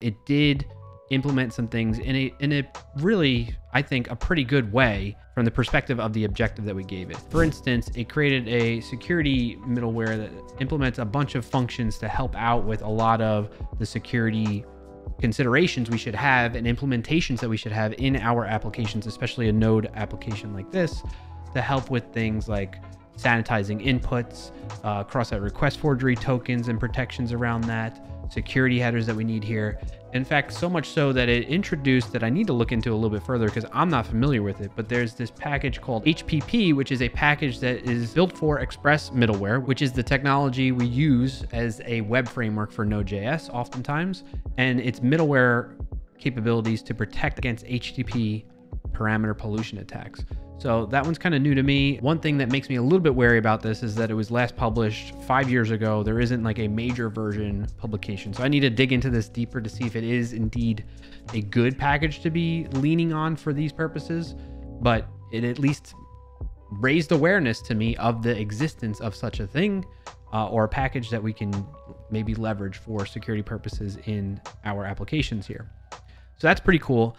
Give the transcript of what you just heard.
it did implement some things in a in a really I think a pretty good way from the perspective of the objective that we gave it. For instance, it created a security middleware that implements a bunch of functions to help out with a lot of the security considerations we should have and implementations that we should have in our applications, especially a node application like this, to help with things like sanitizing inputs, uh, cross-site request forgery tokens and protections around that, security headers that we need here. In fact, so much so that it introduced that I need to look into a little bit further because I'm not familiar with it, but there's this package called HPP, which is a package that is built for Express middleware, which is the technology we use as a web framework for Node.js oftentimes, and its middleware capabilities to protect against HTTP parameter pollution attacks. So that one's kind of new to me. One thing that makes me a little bit wary about this is that it was last published five years ago. There isn't like a major version publication. So I need to dig into this deeper to see if it is indeed a good package to be leaning on for these purposes. But it at least raised awareness to me of the existence of such a thing uh, or a package that we can maybe leverage for security purposes in our applications here. So that's pretty cool.